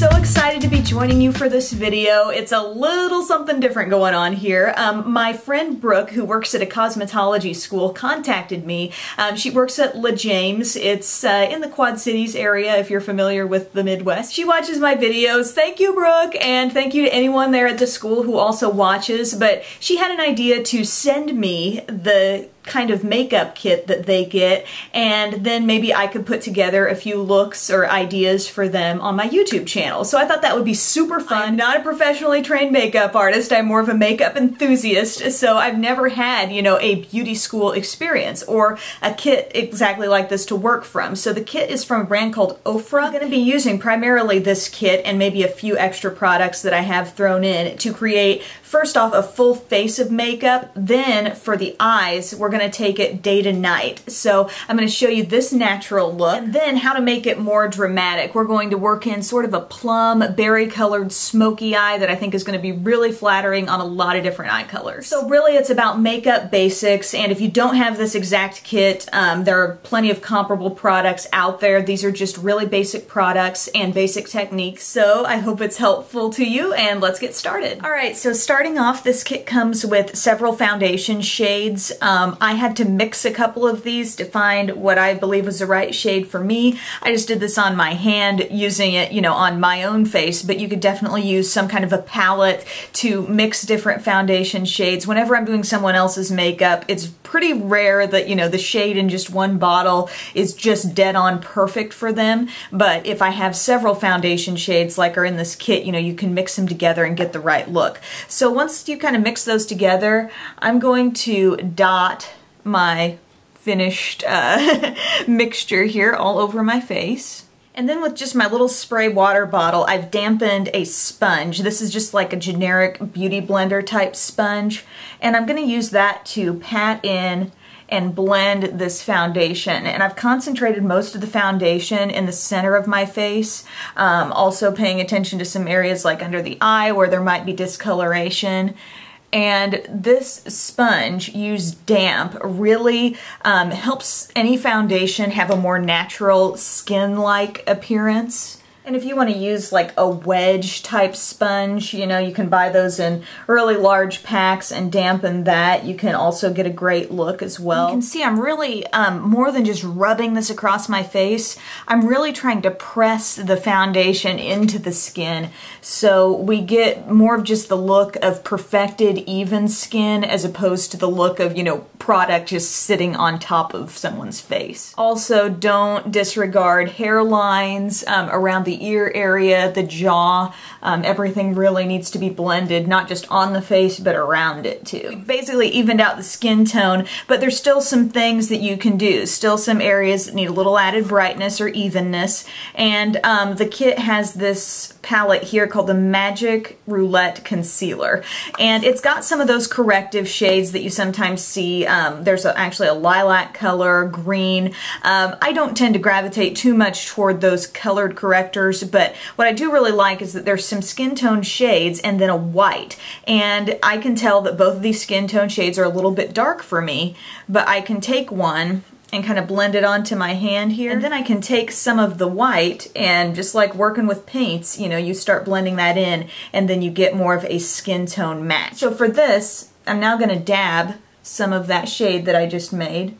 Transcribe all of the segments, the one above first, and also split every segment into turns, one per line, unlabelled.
so excited to be joining you for this video. It's a little something different going on here. Um, my friend Brooke, who works at a cosmetology school, contacted me. Um, she works at La James. It's uh, in the Quad Cities area, if you're familiar with the Midwest. She watches my videos. Thank you, Brooke, and thank you to anyone there at the school who also watches. But she had an idea to send me the kind of makeup kit that they get and then maybe I could put together a few looks or ideas for them on my YouTube channel. So I thought that would be super fun. I'm not a professionally trained makeup artist, I'm more of a makeup enthusiast, so I've never had, you know, a beauty school experience or a kit exactly like this to work from. So the kit is from a brand called Ofra. I'm going to be using primarily this kit and maybe a few extra products that I have thrown in to create first off a full face of makeup, then for the eyes we're going to take it day to night. So I'm going to show you this natural look and then how to make it more dramatic. We're going to work in sort of a plum berry colored smoky eye that I think is going to be really flattering on a lot of different eye colors. So really it's about makeup basics and if you don't have this exact kit um, there are plenty of comparable products out there. These are just really basic products and basic techniques. So I hope it's helpful to you and let's get started. Alright so starting off this kit comes with several foundation shades. Um, I had to mix a couple of these to find what I believe was the right shade for me. I just did this on my hand using it, you know, on my own face, but you could definitely use some kind of a palette to mix different foundation shades. Whenever I'm doing someone else's makeup, it's pretty rare that, you know, the shade in just one bottle is just dead on perfect for them. But if I have several foundation shades like are in this kit, you know, you can mix them together and get the right look. So once you kind of mix those together, I'm going to dot my finished uh, mixture here all over my face. And then with just my little spray water bottle, I've dampened a sponge. This is just like a generic beauty blender type sponge. And I'm gonna use that to pat in and blend this foundation. And I've concentrated most of the foundation in the center of my face, um, also paying attention to some areas like under the eye where there might be discoloration and this sponge used damp really um, helps any foundation have a more natural skin-like appearance. And if you want to use like a wedge type sponge, you know, you can buy those in really large packs and dampen that. You can also get a great look as well. You can see I'm really, um, more than just rubbing this across my face, I'm really trying to press the foundation into the skin so we get more of just the look of perfected, even skin as opposed to the look of, you know, product just sitting on top of someone's face. Also, don't disregard hairlines um, around the ear area, the jaw, um, everything really needs to be blended, not just on the face, but around it too. We basically evened out the skin tone, but there's still some things that you can do. Still some areas that need a little added brightness or evenness. And um, the kit has this palette here called the Magic Roulette Concealer. And it's got some of those corrective shades that you sometimes see. Um, there's a, actually a lilac color, green. Um, I don't tend to gravitate too much toward those colored correctors but what I do really like is that there's some skin tone shades and then a white. And I can tell that both of these skin tone shades are a little bit dark for me, but I can take one and kind of blend it onto my hand here. And then I can take some of the white and just like working with paints, you know, you start blending that in and then you get more of a skin tone match. So for this, I'm now going to dab some of that shade that I just made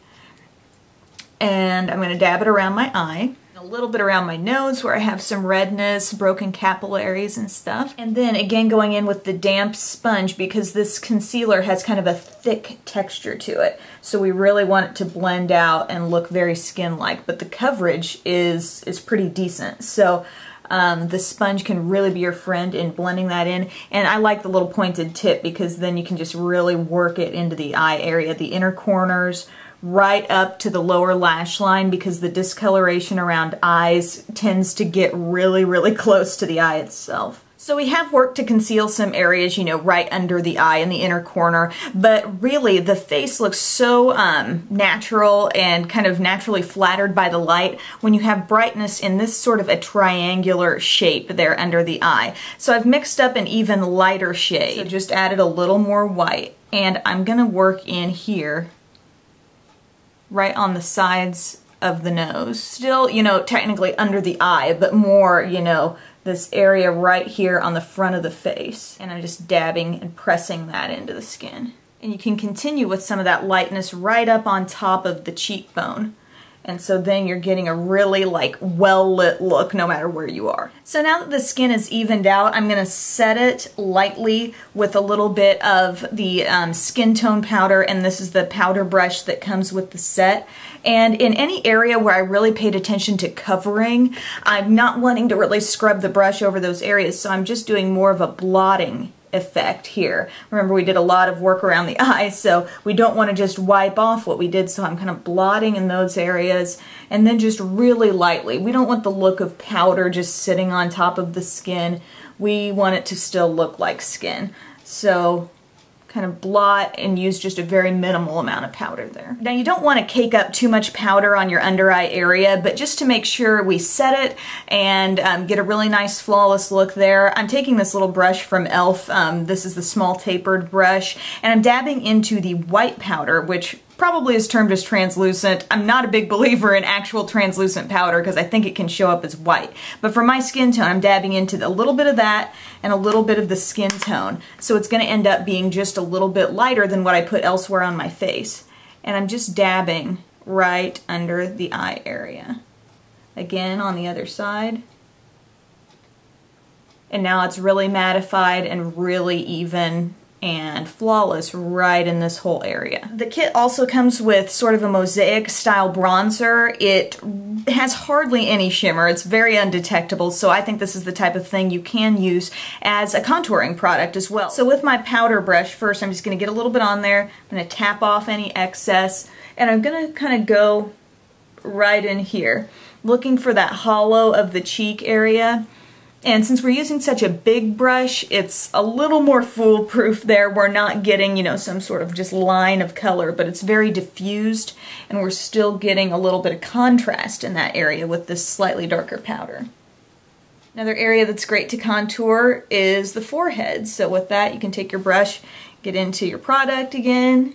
and I'm going to dab it around my eye a little bit around my nose where I have some redness, broken capillaries and stuff. And then again going in with the damp sponge because this concealer has kind of a thick texture to it. So we really want it to blend out and look very skin-like, but the coverage is, is pretty decent. So um, the sponge can really be your friend in blending that in. And I like the little pointed tip because then you can just really work it into the eye area, the inner corners, right up to the lower lash line because the discoloration around eyes tends to get really, really close to the eye itself. So we have worked to conceal some areas, you know, right under the eye in the inner corner, but really the face looks so um, natural and kind of naturally flattered by the light when you have brightness in this sort of a triangular shape there under the eye. So I've mixed up an even lighter shade, so just added a little more white, and I'm gonna work in here right on the sides of the nose. Still, you know, technically under the eye, but more, you know, this area right here on the front of the face. And I'm just dabbing and pressing that into the skin. And you can continue with some of that lightness right up on top of the cheekbone. And so then you're getting a really like well lit look no matter where you are. So now that the skin is evened out, I'm gonna set it lightly with a little bit of the um, skin tone powder and this is the powder brush that comes with the set. And in any area where I really paid attention to covering, I'm not wanting to really scrub the brush over those areas, so I'm just doing more of a blotting effect here. Remember we did a lot of work around the eyes so we don't want to just wipe off what we did so I'm kind of blotting in those areas and then just really lightly. We don't want the look of powder just sitting on top of the skin. We want it to still look like skin. So kind of blot and use just a very minimal amount of powder there. Now you don't want to cake up too much powder on your under eye area, but just to make sure we set it and um, get a really nice flawless look there, I'm taking this little brush from e.l.f. Um, this is the small tapered brush, and I'm dabbing into the white powder, which probably is termed as translucent. I'm not a big believer in actual translucent powder because I think it can show up as white. But for my skin tone, I'm dabbing into a little bit of that and a little bit of the skin tone. So it's going to end up being just a little bit lighter than what I put elsewhere on my face. And I'm just dabbing right under the eye area. Again, on the other side. And now it's really mattified and really even and flawless right in this whole area. The kit also comes with sort of a mosaic style bronzer. It has hardly any shimmer. It's very undetectable, so I think this is the type of thing you can use as a contouring product as well. So with my powder brush, first I'm just going to get a little bit on there. I'm going to tap off any excess, and I'm going to kind of go right in here, looking for that hollow of the cheek area and since we're using such a big brush, it's a little more foolproof there. We're not getting, you know, some sort of just line of color, but it's very diffused and we're still getting a little bit of contrast in that area with this slightly darker powder. Another area that's great to contour is the forehead. So with that, you can take your brush, get into your product again,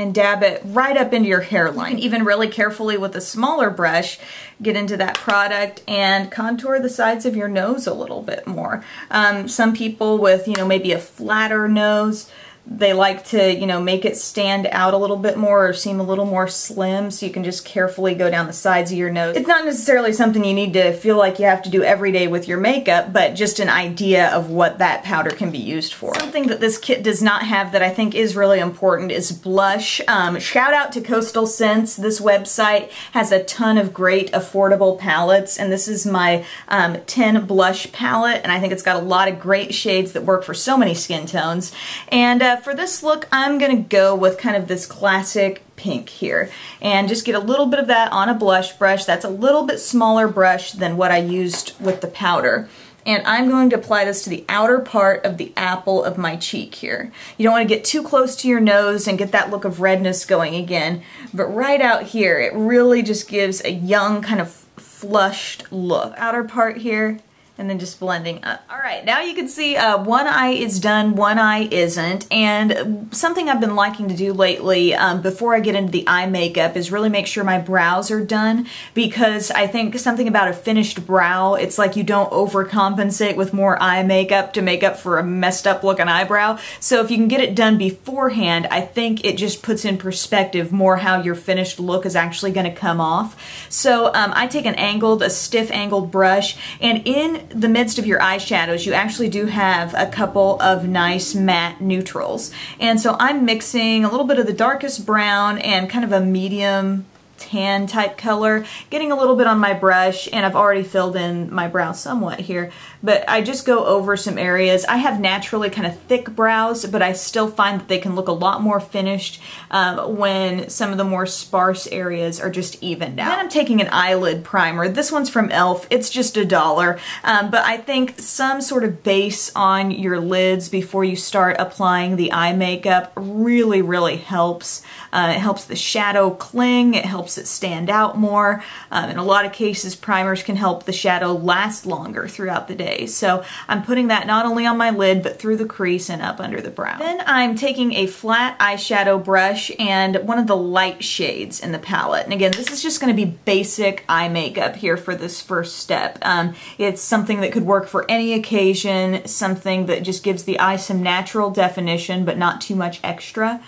and dab it right up into your hairline. even really carefully with a smaller brush, get into that product and contour the sides of your nose a little bit more. Um, some people with, you know, maybe a flatter nose, they like to, you know, make it stand out a little bit more or seem a little more slim so you can just carefully go down the sides of your nose. It's not necessarily something you need to feel like you have to do every day with your makeup, but just an idea of what that powder can be used for. Something that this kit does not have that I think is really important is blush. Um, shout out to Coastal Scents. This website has a ton of great affordable palettes and this is my um, 10 blush palette and I think it's got a lot of great shades that work for so many skin tones. And uh, for this look, I'm going to go with kind of this classic pink here and just get a little bit of that on a blush brush. That's a little bit smaller brush than what I used with the powder. And I'm going to apply this to the outer part of the apple of my cheek here. You don't want to get too close to your nose and get that look of redness going again, but right out here, it really just gives a young kind of flushed look. Outer part here, and then just blending up. All right, now you can see uh, one eye is done, one eye isn't, and something I've been liking to do lately um, before I get into the eye makeup is really make sure my brows are done because I think something about a finished brow, it's like you don't overcompensate with more eye makeup to make up for a messed up looking eyebrow. So if you can get it done beforehand, I think it just puts in perspective more how your finished look is actually gonna come off. So um, I take an angled, a stiff angled brush, and in the midst of your eyeshadows, you actually do have a couple of nice matte neutrals. And so I'm mixing a little bit of the darkest brown and kind of a medium tan type color, getting a little bit on my brush, and I've already filled in my brow somewhat here, but I just go over some areas. I have naturally kind of thick brows, but I still find that they can look a lot more finished um, when some of the more sparse areas are just evened out. Then I'm taking an eyelid primer. This one's from e.l.f. It's just a dollar, um, but I think some sort of base on your lids before you start applying the eye makeup really, really helps. Uh, it helps the shadow cling, it helps it stand out more. Um, in a lot of cases, primers can help the shadow last longer throughout the day. So I'm putting that not only on my lid, but through the crease and up under the brow. Then I'm taking a flat eyeshadow brush and one of the light shades in the palette. And again, this is just gonna be basic eye makeup here for this first step. Um, it's something that could work for any occasion, something that just gives the eye some natural definition, but not too much extra.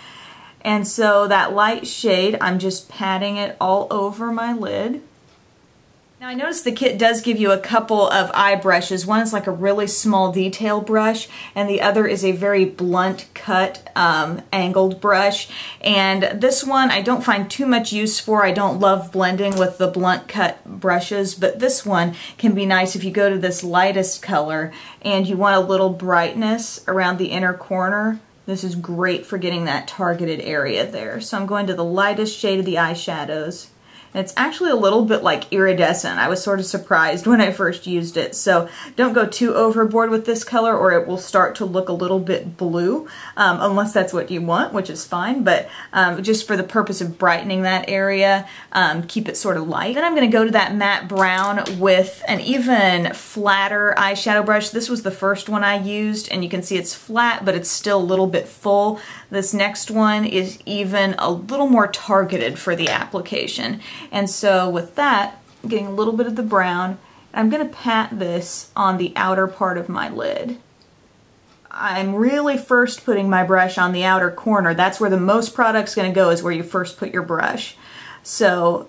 And so that light shade, I'm just patting it all over my lid. Now I noticed the kit does give you a couple of eye brushes. One is like a really small detail brush and the other is a very blunt cut um, angled brush. And this one I don't find too much use for. I don't love blending with the blunt cut brushes, but this one can be nice if you go to this lightest color and you want a little brightness around the inner corner. This is great for getting that targeted area there. So I'm going to the lightest shade of the eyeshadows it's actually a little bit like iridescent. I was sort of surprised when I first used it. So don't go too overboard with this color or it will start to look a little bit blue, um, unless that's what you want, which is fine. But um, just for the purpose of brightening that area, um, keep it sort of light. Then I'm going to go to that matte brown with an even flatter eyeshadow brush. This was the first one I used and you can see it's flat, but it's still a little bit full. This next one is even a little more targeted for the application. And so with that, getting a little bit of the brown. I'm going to pat this on the outer part of my lid. I'm really first putting my brush on the outer corner. That's where the most product's going to go is where you first put your brush. So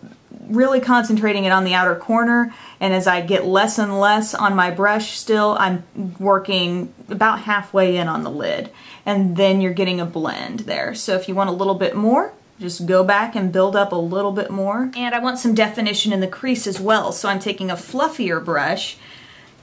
really concentrating it on the outer corner and as I get less and less on my brush still I'm working about halfway in on the lid and then you're getting a blend there. So if you want a little bit more just go back and build up a little bit more. And I want some definition in the crease as well, so I'm taking a fluffier brush,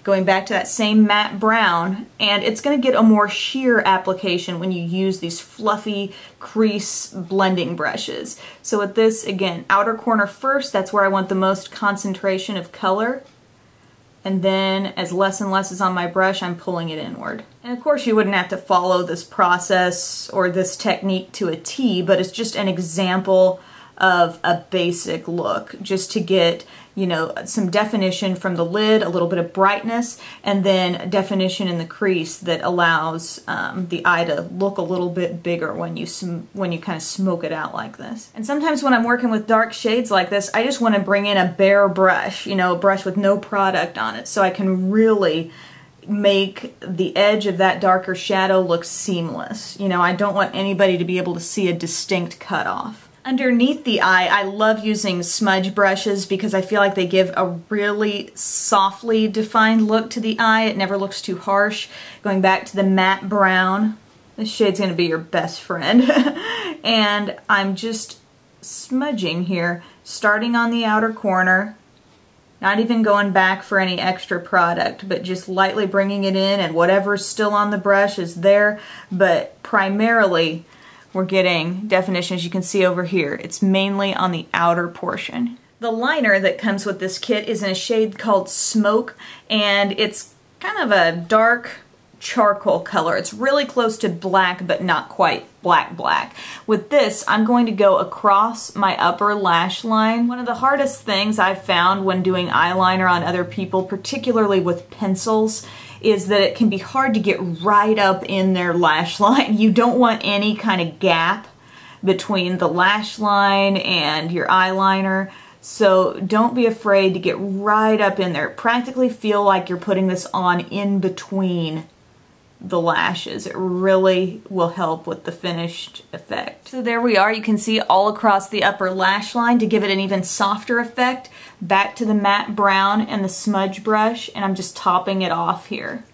going back to that same matte brown, and it's going to get a more sheer application when you use these fluffy crease blending brushes. So with this, again, outer corner first, that's where I want the most concentration of color and then as less and less is on my brush, I'm pulling it inward. And of course you wouldn't have to follow this process or this technique to a T, but it's just an example of a basic look just to get you know, some definition from the lid, a little bit of brightness, and then definition in the crease that allows um, the eye to look a little bit bigger when you when you kind of smoke it out like this. And sometimes when I'm working with dark shades like this, I just want to bring in a bare brush, you know, a brush with no product on it, so I can really make the edge of that darker shadow look seamless. You know, I don't want anybody to be able to see a distinct cutoff. Underneath the eye, I love using smudge brushes because I feel like they give a really softly defined look to the eye. It never looks too harsh. Going back to the matte brown, this shade's going to be your best friend. and I'm just smudging here, starting on the outer corner, not even going back for any extra product, but just lightly bringing it in and whatever's still on the brush is there, but primarily we're getting definition as you can see over here. It's mainly on the outer portion. The liner that comes with this kit is in a shade called Smoke and it's kind of a dark charcoal color. It's really close to black but not quite black black. With this I'm going to go across my upper lash line. One of the hardest things I've found when doing eyeliner on other people, particularly with pencils, is that it can be hard to get right up in their lash line. You don't want any kind of gap between the lash line and your eyeliner. So don't be afraid to get right up in there. Practically feel like you're putting this on in between the lashes. It really will help with the finished effect. So there we are. You can see all across the upper lash line to give it an even softer effect. Back to the matte brown and the smudge brush and I'm just topping it off here.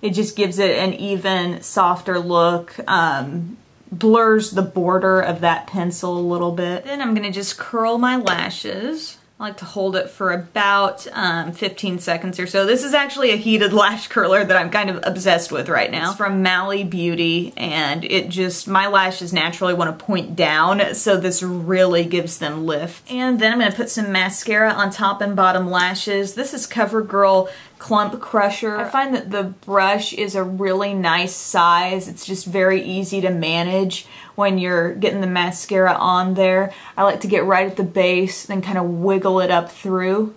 It just gives it an even softer look, um, blurs the border of that pencil a little bit. Then I'm going to just curl my lashes. I like to hold it for about um, 15 seconds or so. This is actually a heated lash curler that I'm kind of obsessed with right now. It's from Mally Beauty and it just, my lashes naturally want to point down so this really gives them lift. And then I'm going to put some mascara on top and bottom lashes. This is CoverGirl clump crusher. I find that the brush is a really nice size. It's just very easy to manage when you're getting the mascara on there. I like to get right at the base, then kind of wiggle it up through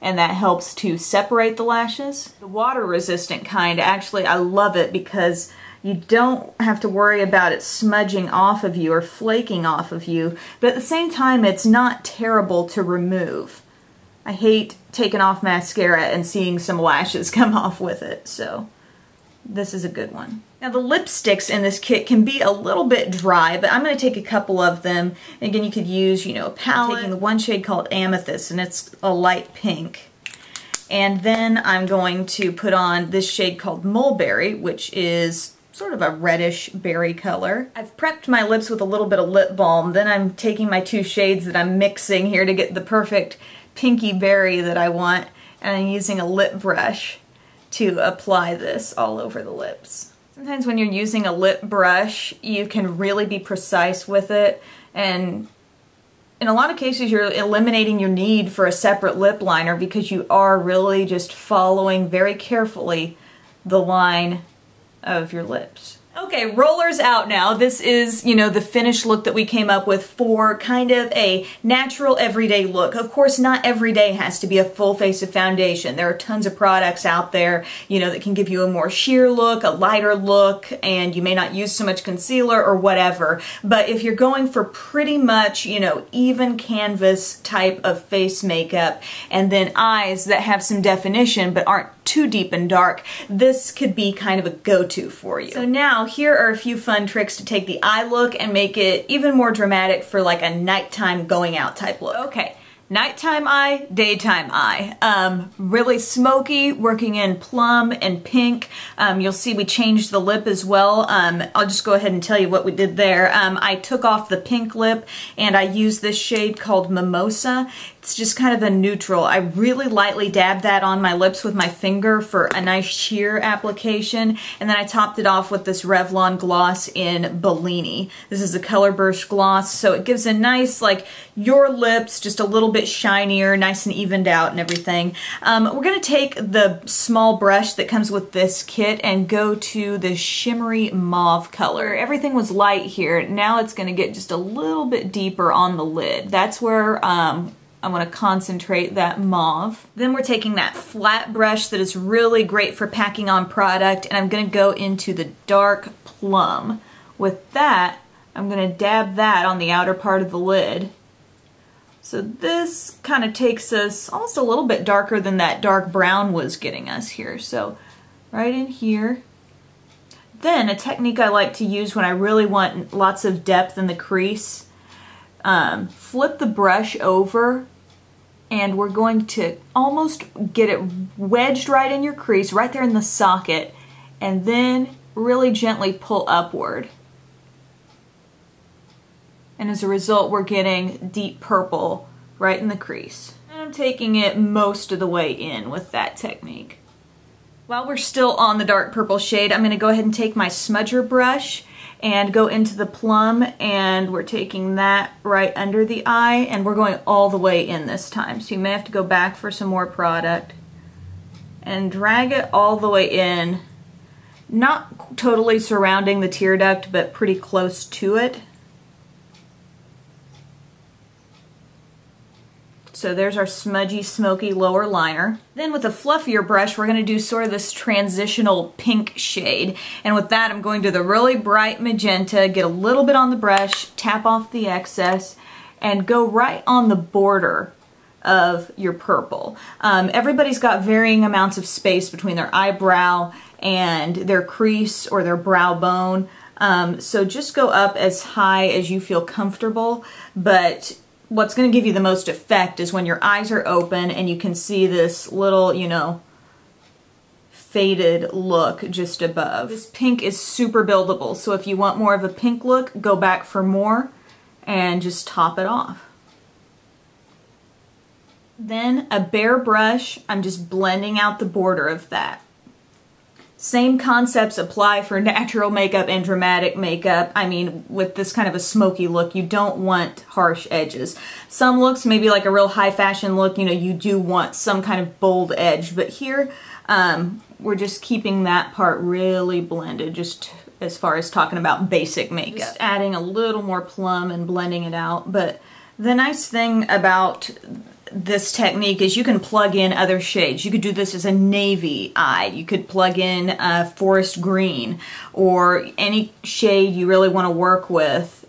and that helps to separate the lashes. The water resistant kind, actually I love it because you don't have to worry about it smudging off of you or flaking off of you, but at the same time it's not terrible to remove. I hate taking off mascara and seeing some lashes come off with it, so this is a good one. Now the lipsticks in this kit can be a little bit dry, but I'm going to take a couple of them. Again, you could use, you know, a palette. I'm taking the one shade called Amethyst, and it's a light pink. And then I'm going to put on this shade called Mulberry, which is sort of a reddish berry color. I've prepped my lips with a little bit of lip balm. Then I'm taking my two shades that I'm mixing here to get the perfect pinky berry that I want. And I'm using a lip brush to apply this all over the lips. Sometimes when you're using a lip brush, you can really be precise with it and in a lot of cases you're eliminating your need for a separate lip liner because you are really just following very carefully the line of your lips. Okay, rollers out now. This is, you know, the finished look that we came up with for kind of a natural everyday look. Of course, not every day has to be a full face of foundation. There are tons of products out there, you know, that can give you a more sheer look, a lighter look, and you may not use so much concealer or whatever. But if you're going for pretty much, you know, even canvas type of face makeup and then eyes that have some definition but aren't too deep and dark, this could be kind of a go-to for you. So now here are a few fun tricks to take the eye look and make it even more dramatic for like a nighttime going out type look. Okay, nighttime eye, daytime eye. Um, really smoky, working in plum and pink. Um, you'll see we changed the lip as well. Um, I'll just go ahead and tell you what we did there. Um, I took off the pink lip and I used this shade called Mimosa. It's just kind of a neutral. I really lightly dabbed that on my lips with my finger for a nice sheer application. And then I topped it off with this Revlon gloss in Bellini. This is a Color Burst gloss, so it gives a nice, like, your lips just a little bit shinier, nice and evened out and everything. Um, we're going to take the small brush that comes with this kit and go to the shimmery mauve color. Everything was light here. Now it's going to get just a little bit deeper on the lid. That's where um, I'm going to concentrate that mauve. Then we're taking that flat brush that is really great for packing on product and I'm going to go into the dark plum. With that, I'm going to dab that on the outer part of the lid. So this kind of takes us almost a little bit darker than that dark brown was getting us here. So right in here. Then a technique I like to use when I really want lots of depth in the crease um, flip the brush over and we're going to almost get it wedged right in your crease, right there in the socket, and then really gently pull upward. And as a result, we're getting deep purple right in the crease. And I'm taking it most of the way in with that technique. While we're still on the dark purple shade, I'm going to go ahead and take my smudger brush and go into the plum and we're taking that right under the eye and we're going all the way in this time. So you may have to go back for some more product and drag it all the way in. Not totally surrounding the tear duct, but pretty close to it. So there's our smudgy, smoky lower liner. Then with a fluffier brush, we're gonna do sort of this transitional pink shade. And with that, I'm going to the really bright magenta, get a little bit on the brush, tap off the excess, and go right on the border of your purple. Um, everybody's got varying amounts of space between their eyebrow and their crease or their brow bone. Um, so just go up as high as you feel comfortable, but what's going to give you the most effect is when your eyes are open and you can see this little, you know, faded look just above. This pink is super buildable, so if you want more of a pink look, go back for more and just top it off. Then a bare brush, I'm just blending out the border of that. Same concepts apply for natural makeup and dramatic makeup. I mean, with this kind of a smoky look, you don't want harsh edges. Some looks, maybe like a real high fashion look, you know, you do want some kind of bold edge. But here, um, we're just keeping that part really blended, just as far as talking about basic makeup. Just adding a little more plum and blending it out. But the nice thing about this technique is you can plug in other shades. You could do this as a navy eye. You could plug in a forest green or any shade you really want to work with.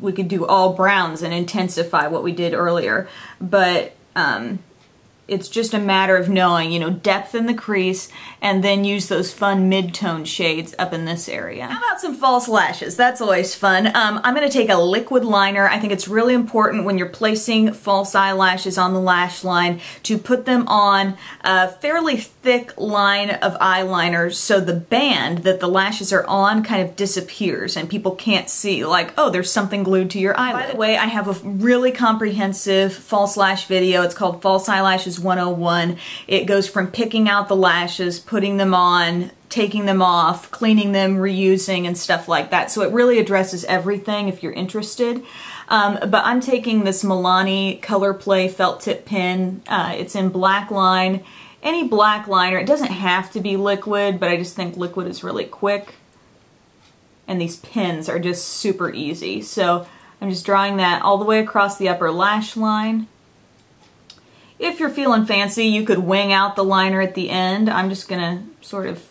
We could do all browns and intensify what we did earlier. But um, it's just a matter of knowing, you know, depth in the crease and then use those fun mid-tone shades up in this area. How about some false lashes? That's always fun. Um, I'm going to take a liquid liner. I think it's really important when you're placing false eyelashes on the lash line to put them on a fairly thick line of eyeliner so the band that the lashes are on kind of disappears and people can't see like, oh, there's something glued to your eyelid. By the way, I have a really comprehensive false lash video. It's called False Eyelashes 101. It goes from picking out the lashes, putting them on, taking them off, cleaning them, reusing, and stuff like that. So it really addresses everything if you're interested. Um, but I'm taking this Milani Color Play felt tip pen. Uh, it's in black line. Any black liner, it doesn't have to be liquid, but I just think liquid is really quick. And these pins are just super easy. So I'm just drawing that all the way across the upper lash line. If you're feeling fancy, you could wing out the liner at the end. I'm just gonna sort of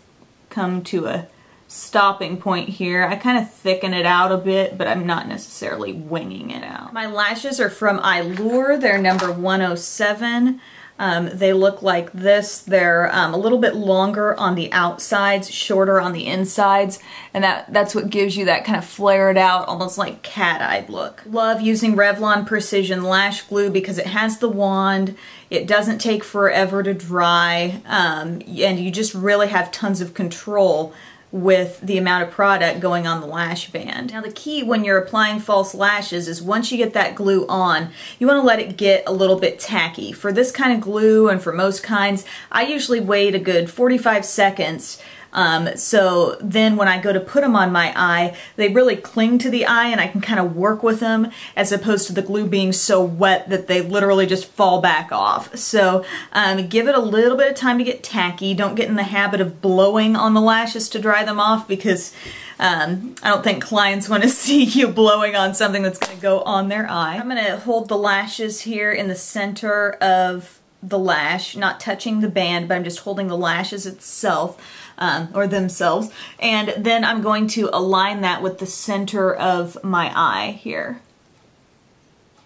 come to a stopping point here. I kind of thicken it out a bit, but I'm not necessarily winging it out. My lashes are from Eylure. They're number 107. Um, they look like this. They're um, a little bit longer on the outsides, shorter on the insides, and that, that's what gives you that kind of flared out, almost like cat-eyed look. Love using Revlon Precision Lash Glue because it has the wand, it doesn't take forever to dry, um, and you just really have tons of control with the amount of product going on the lash band. Now the key when you're applying false lashes is once you get that glue on, you want to let it get a little bit tacky. For this kind of glue and for most kinds, I usually wait a good 45 seconds um, so then when I go to put them on my eye, they really cling to the eye and I can kind of work with them as opposed to the glue being so wet that they literally just fall back off. So um, give it a little bit of time to get tacky. Don't get in the habit of blowing on the lashes to dry them off because um, I don't think clients want to see you blowing on something that's going to go on their eye. I'm going to hold the lashes here in the center of the lash, not touching the band, but I'm just holding the lashes itself um, or themselves. And then I'm going to align that with the center of my eye here.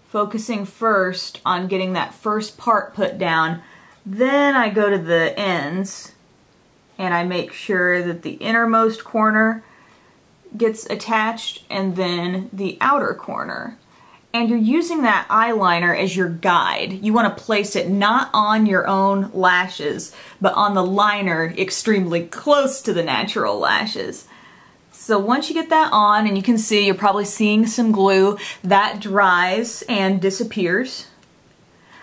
Focusing first on getting that first part put down. Then I go to the ends and I make sure that the innermost corner gets attached and then the outer corner and you're using that eyeliner as your guide. You want to place it not on your own lashes, but on the liner extremely close to the natural lashes. So once you get that on, and you can see you're probably seeing some glue, that dries and disappears.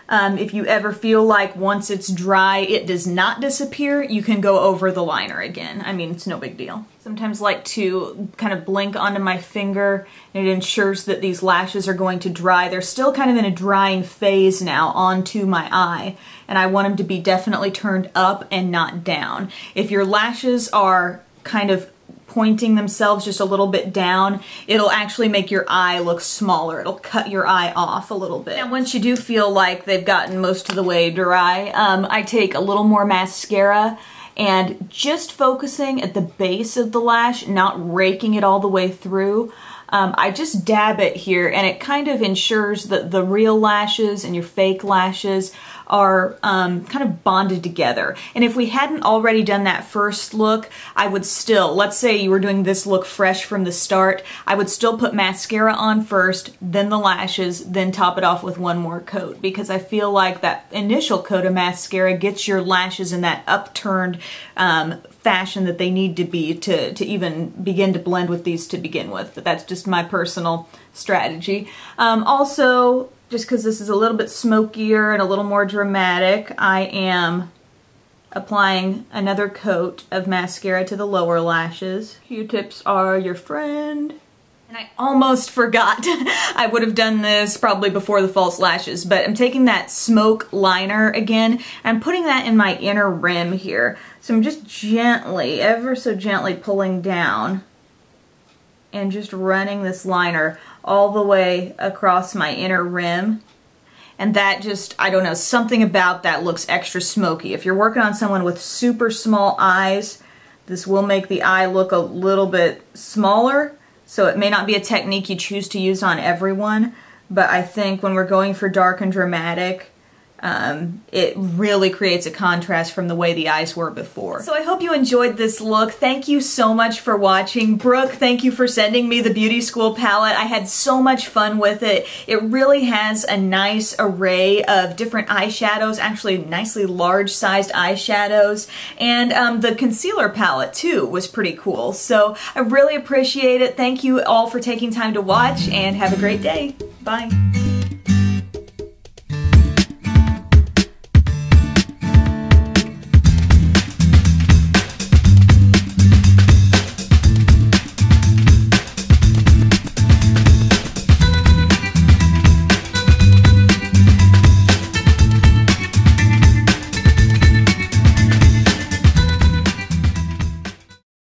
Um, if you ever feel like once it's dry it does not disappear, you can go over the liner again. I mean, it's no big deal. Sometimes like to kind of blink onto my finger and it ensures that these lashes are going to dry. They're still kind of in a drying phase now onto my eye and I want them to be definitely turned up and not down. If your lashes are kind of pointing themselves just a little bit down, it'll actually make your eye look smaller. It'll cut your eye off a little bit. And once you do feel like they've gotten most of the way dry, um, I take a little more mascara and just focusing at the base of the lash, not raking it all the way through. Um, I just dab it here and it kind of ensures that the real lashes and your fake lashes are um, kind of bonded together. And if we hadn't already done that first look, I would still, let's say you were doing this look fresh from the start, I would still put mascara on first, then the lashes, then top it off with one more coat because I feel like that initial coat of mascara gets your lashes in that upturned um, fashion that they need to be to, to even begin to blend with these to begin with. But that's just my personal strategy. Um, also, just because this is a little bit smokier and a little more dramatic, I am applying another coat of mascara to the lower lashes. Q-tips are your friend. And I almost forgot. I would have done this probably before the false lashes, but I'm taking that smoke liner again. I'm putting that in my inner rim here. So I'm just gently, ever so gently pulling down and just running this liner all the way across my inner rim. And that just, I don't know, something about that looks extra smoky. If you're working on someone with super small eyes, this will make the eye look a little bit smaller so it may not be a technique you choose to use on everyone, but I think when we're going for dark and dramatic, um, it really creates a contrast from the way the eyes were before. So I hope you enjoyed this look. Thank you so much for watching. Brooke, thank you for sending me the Beauty School palette. I had so much fun with it. It really has a nice array of different eyeshadows, actually nicely large-sized eyeshadows, and um, the concealer palette too was pretty cool. So I really appreciate it. Thank you all for taking time to watch, and have a great day. Bye.